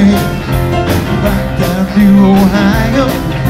way back down to Ohio.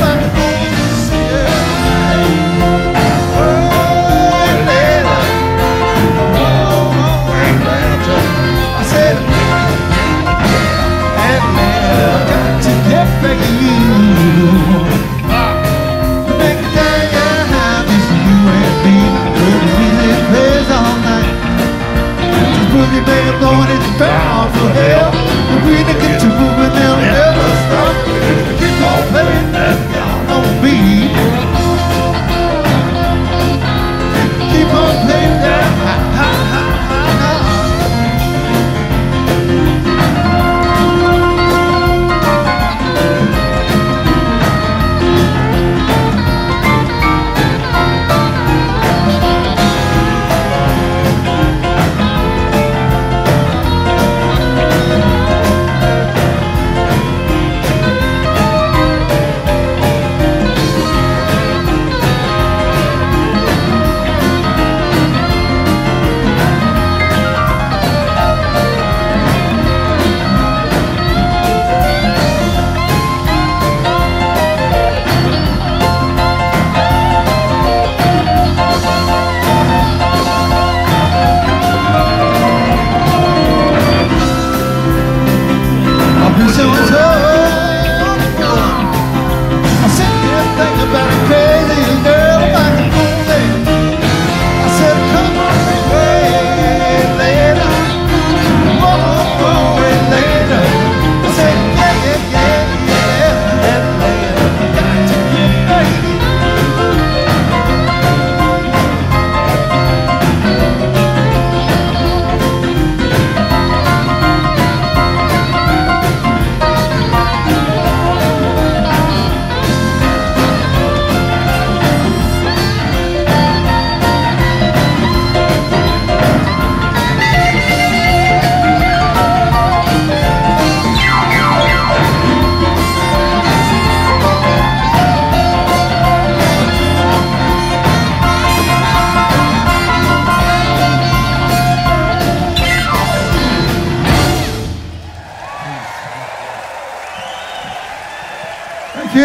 I've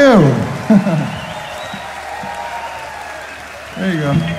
you. there you go.